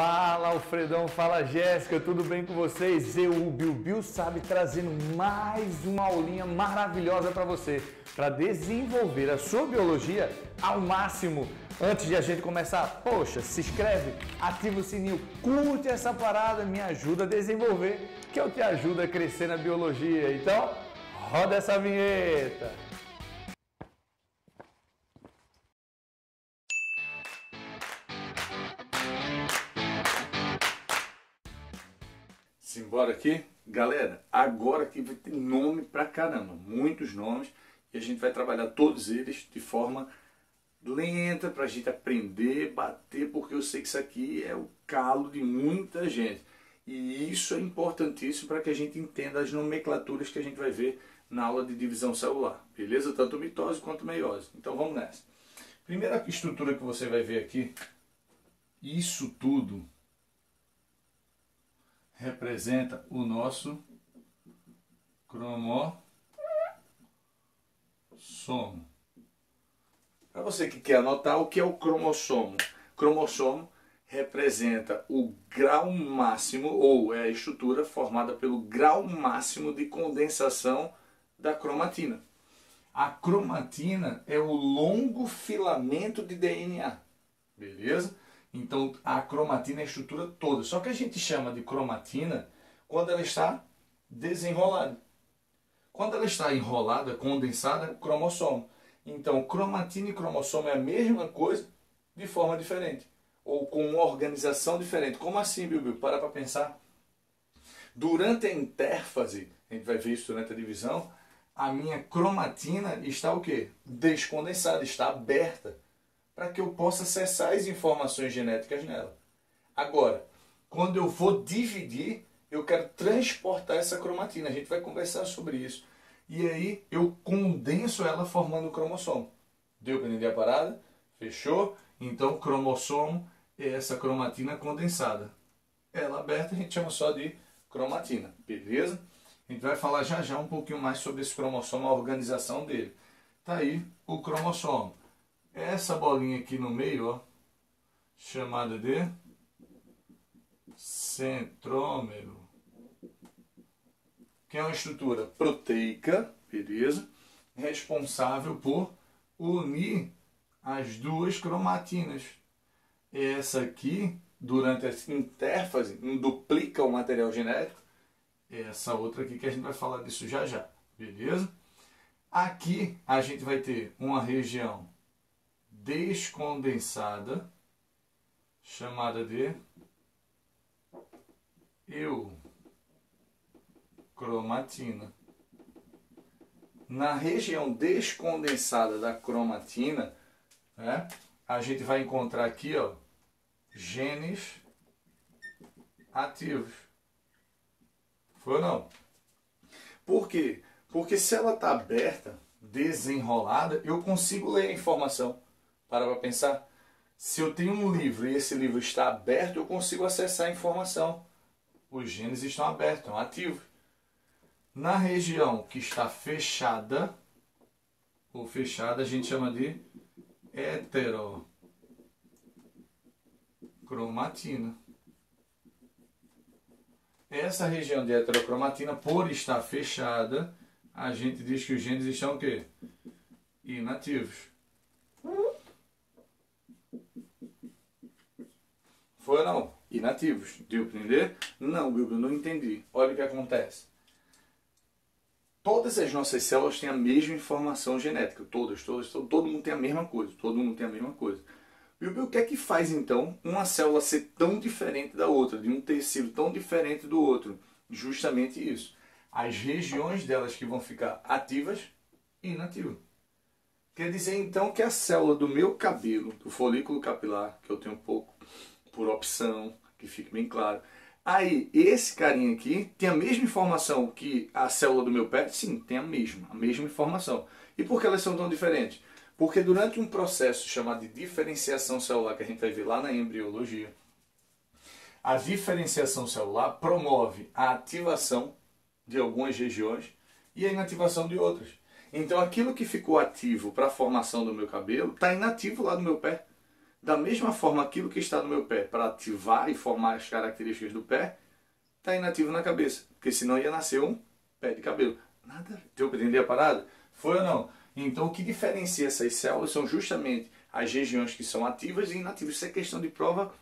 Fala Alfredão, fala Jéssica, tudo bem com vocês? Eu, o Bill sabe, trazendo mais uma aulinha maravilhosa para você, para desenvolver a sua biologia ao máximo. Antes de a gente começar, poxa, se inscreve, ativa o sininho, curte essa parada, me ajuda a desenvolver, que eu te ajudo a crescer na biologia. Então, roda essa vinheta! Simbora aqui? Galera, agora aqui vai ter nome pra caramba, muitos nomes, e a gente vai trabalhar todos eles de forma lenta pra gente aprender, bater, porque eu sei que isso aqui é o calo de muita gente. E isso é importantíssimo para que a gente entenda as nomenclaturas que a gente vai ver na aula de divisão celular, beleza? Tanto mitose quanto meiose. Então vamos nessa. Primeira estrutura que você vai ver aqui, isso tudo representa o nosso cromossomo. Para você que quer anotar, o que é o cromossomo? Cromossomo representa o grau máximo, ou é a estrutura formada pelo grau máximo de condensação da cromatina. A cromatina é o longo filamento de DNA, beleza? Então a cromatina é a estrutura toda. Só que a gente chama de cromatina quando ela está desenrolada. Quando ela está enrolada, condensada, cromossomo. Então cromatina e cromossomo é a mesma coisa de forma diferente. Ou com uma organização diferente. Como assim, Bibi? Para para pensar. Durante a intérfase, a gente vai ver isso durante a divisão, a minha cromatina está o quê? Descondensada, está aberta para que eu possa acessar as informações genéticas nela. Agora, quando eu vou dividir, eu quero transportar essa cromatina. A gente vai conversar sobre isso. E aí eu condenso ela formando o cromossomo. Deu para entender a parada? Fechou? Então, cromossomo é essa cromatina condensada. Ela aberta a gente chama só de cromatina, beleza? A gente vai falar já já um pouquinho mais sobre esse cromossomo, a organização dele. Tá aí o cromossomo essa bolinha aqui no meio, ó, chamada de centrômero, que é uma estrutura proteica, beleza? Responsável por unir as duas cromatinas. Essa aqui, durante a intérfase, duplica o material genético. Essa outra aqui que a gente vai falar disso já já, beleza? Aqui a gente vai ter uma região descondensada, chamada de eucromatina. Na região descondensada da cromatina, né, a gente vai encontrar aqui ó, genes ativos. Foi ou não? Por quê? Porque se ela está aberta, desenrolada, eu consigo ler a informação. Para para pensar. Se eu tenho um livro e esse livro está aberto, eu consigo acessar a informação. Os genes estão abertos, estão ativos. Na região que está fechada, ou fechada, a gente chama de heterocromatina. Essa região de heterocromatina, por estar fechada, a gente diz que os genes estão o quê? Inativos. Não? Inativos. Deu para entender? Não, Bíblia, não entendi. Olha o que acontece. Todas as nossas células têm a mesma informação genética. Todas, todas, todo, todo mundo tem a mesma coisa. Todo mundo tem a mesma coisa. Bíblia, o que é que faz então uma célula ser tão diferente da outra, de um tecido tão diferente do outro? Justamente isso. As regiões delas que vão ficar ativas e inativas. Quer dizer então que a célula do meu cabelo, do folículo capilar, que eu tenho pouco, por opção, que fique bem claro. Aí, esse carinha aqui tem a mesma informação que a célula do meu pé? Sim, tem a mesma, a mesma informação. E por que elas são tão diferentes? Porque durante um processo chamado de diferenciação celular, que a gente vai ver lá na embriologia, a diferenciação celular promove a ativação de algumas regiões e a inativação de outras. Então aquilo que ficou ativo para a formação do meu cabelo está inativo lá no meu pé. Da mesma forma, aquilo que está no meu pé para ativar e formar as características do pé, está inativo na cabeça. Porque senão ia nascer um pé de cabelo. Nada. Deu para entender a parada? Foi ou não? Então o que diferencia essas células são justamente as regiões que são ativas e inativas. Isso é questão de prova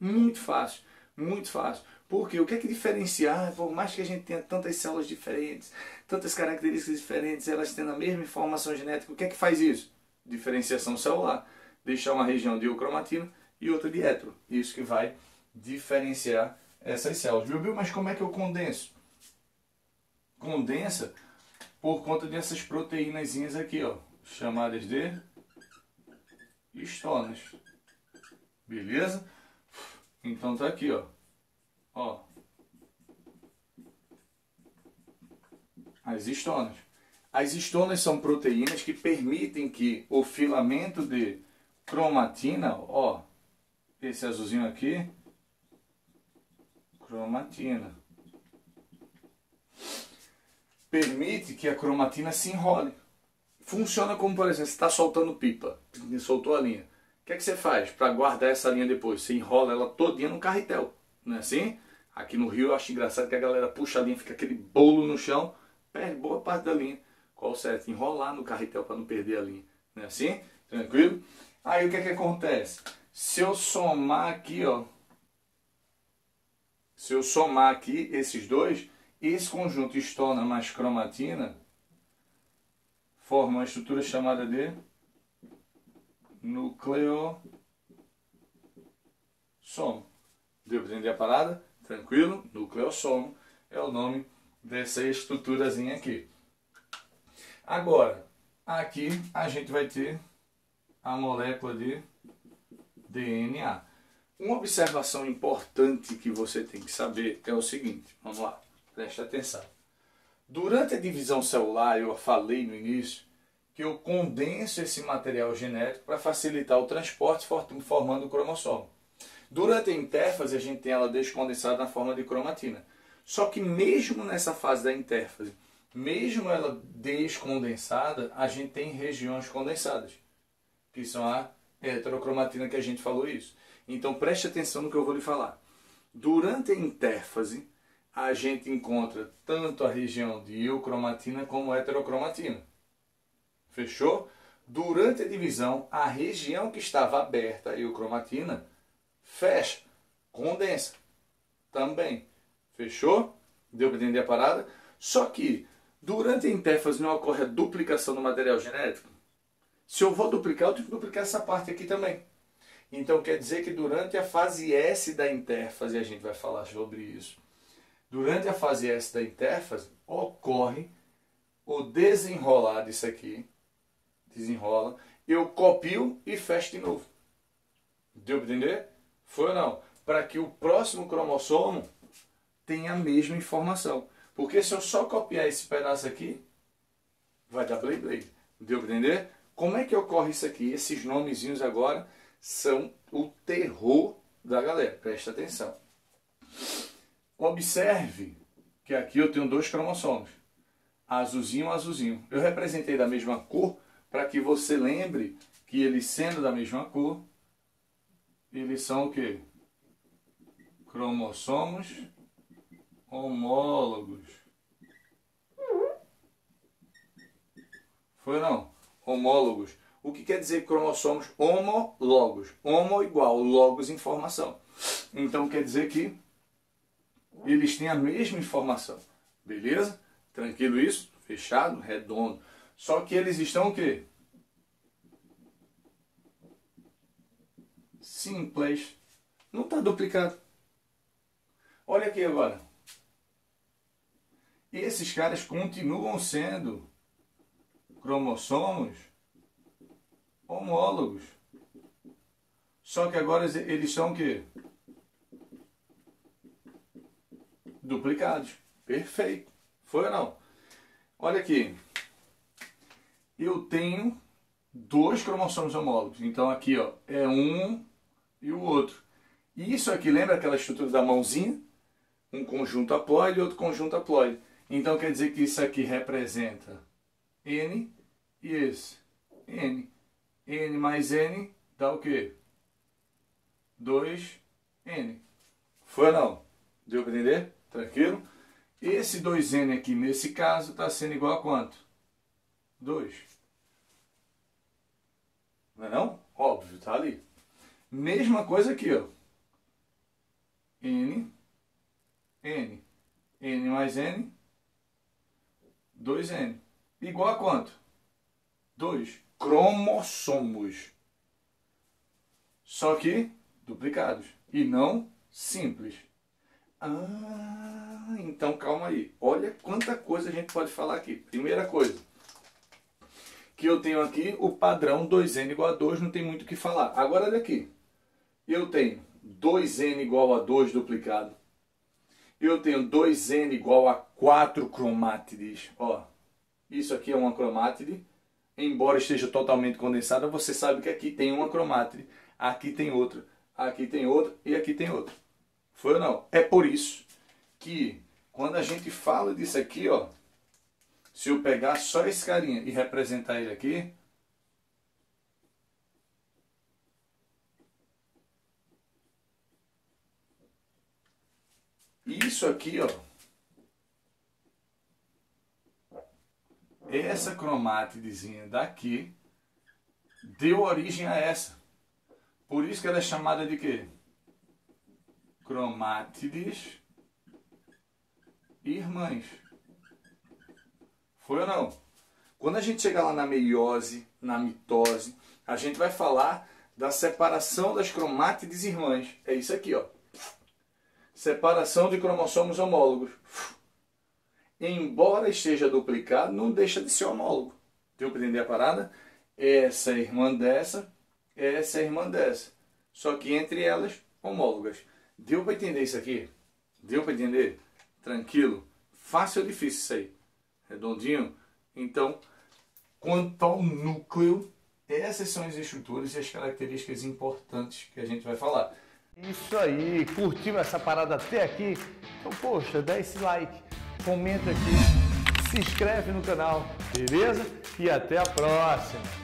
muito fácil. Muito fácil. Porque o que é que diferencia? Ah, por mais que a gente tenha tantas células diferentes, tantas características diferentes, elas tendo a mesma informação genética, o que é que faz isso? Diferenciação celular. Deixar uma região de eukromatina e outra de hetero. Isso que vai diferenciar essas células. Viu, Mas como é que eu condenso? Condensa por conta dessas proteínas aqui, ó, chamadas de estonas. Beleza? Então tá aqui, ó. Ó. As estonas. As estonas são proteínas que permitem que o filamento de cromatina, ó, esse azulzinho aqui, cromatina, permite que a cromatina se enrole. Funciona como, por exemplo, você está soltando pipa, soltou a linha. O que, é que você faz para guardar essa linha depois? Você enrola ela todinha no carretel, não é assim? Aqui no Rio eu acho engraçado que a galera puxa a linha, fica aquele bolo no chão, perde boa parte da linha. Qual o certo? Enrolar no carretel para não perder a linha. Não é assim? Tranquilo? Aí o que é que acontece? Se eu somar aqui, ó. Se eu somar aqui esses dois, esse conjunto estona mais cromatina forma uma estrutura chamada de nucleossomo. Deu para entender a parada? Tranquilo? Nucleossomo é o nome dessa estruturazinha aqui. Agora, aqui a gente vai ter a molécula de DNA. Uma observação importante que você tem que saber é o seguinte, vamos lá, preste atenção. Durante a divisão celular, eu falei no início que eu condenso esse material genético para facilitar o transporte formando o cromossomo. Durante a intérfase, a gente tem ela descondensada na forma de cromatina. Só que mesmo nessa fase da intérfase, mesmo ela descondensada, a gente tem regiões condensadas, que são a heterocromatina que a gente falou isso. Então preste atenção no que eu vou lhe falar. Durante a intérfase, a gente encontra tanto a região de eucromatina como heterocromatina. Fechou? Durante a divisão, a região que estava aberta, a eucromatina, fecha, condensa também. Fechou? Deu para entender a parada? Só que durante a intérfase não ocorre a duplicação do material genético. Se eu vou duplicar, eu tenho que duplicar essa parte aqui também. Então quer dizer que durante a fase S da intérfase, a gente vai falar sobre isso. Durante a fase S da intérfase, ocorre o desenrolar disso aqui. Desenrola. Eu copio e fecho de novo. Deu para entender? Foi ou não? Para que o próximo cromossomo tenha a mesma informação. Porque se eu só copiar esse pedaço aqui, vai dar blade blade. Deu para entender? Como é que ocorre isso aqui? Esses nomezinhos agora são o terror da galera. Presta atenção. Observe que aqui eu tenho dois cromossomos. Azulzinho, azulzinho. Eu representei da mesma cor para que você lembre que eles sendo da mesma cor, eles são o quê? Cromossomos homólogos. Foi não? Homólogos. O que quer dizer cromossomos homólogos? Homo igual, logos informação. Então quer dizer que eles têm a mesma informação. Beleza? Tranquilo isso? Fechado? Redondo. Só que eles estão o quê? Simples. Não está duplicado. Olha aqui agora. Esses caras continuam sendo cromossomos homólogos. Só que agora eles são o quê? Duplicados. Perfeito. Foi ou não? Olha aqui. Eu tenho dois cromossomos homólogos. Então aqui ó, é um e o outro. E isso aqui lembra aquela estrutura da mãozinha? Um conjunto haploide e outro conjunto haploide. Então quer dizer que isso aqui representa N e esse. N. N mais N dá o quê? 2N. Foi ou não? Deu para entender? Tranquilo? Esse 2N aqui, nesse caso, está sendo igual a quanto? 2. Não é não? Óbvio, está ali. Mesma coisa aqui, ó. N, N, N mais N, 2N. Igual a quanto? 2 cromossomos. Só que duplicados e não simples. Ah, então calma aí. Olha quanta coisa a gente pode falar aqui. Primeira coisa, que eu tenho aqui o padrão 2n igual a 2, não tem muito o que falar. Agora olha aqui. Eu tenho 2n igual a 2 duplicado. Eu tenho 2n igual a 4 cromátides. Ó, isso aqui é uma cromátide. Embora esteja totalmente condensada, você sabe que aqui tem uma cromátide, aqui tem outra, aqui tem outra e aqui tem outra. Foi ou não? É por isso que quando a gente fala disso aqui, ó, se eu pegar só esse carinha e representar ele aqui, isso aqui, ó, essa cromátidezinha daqui deu origem a essa. Por isso que ela é chamada de quê? Cromátides irmãs. Foi ou não? Quando a gente chegar lá na meiose, na mitose, a gente vai falar da separação das cromátides irmãs. É isso aqui, ó. Separação de cromossomos homólogos embora esteja duplicado, não deixa de ser homólogo. Deu para entender a parada? Essa é irmã dessa, essa é irmã dessa. Só que entre elas, homólogas. Deu para entender isso aqui? Deu para entender? Tranquilo? Fácil ou difícil isso aí? Redondinho? Então, quanto ao núcleo, essas são as estruturas e as características importantes que a gente vai falar. Isso aí, curtiu essa parada até aqui? Então, poxa, dá esse like comenta aqui, se inscreve no canal, beleza? E até a próxima!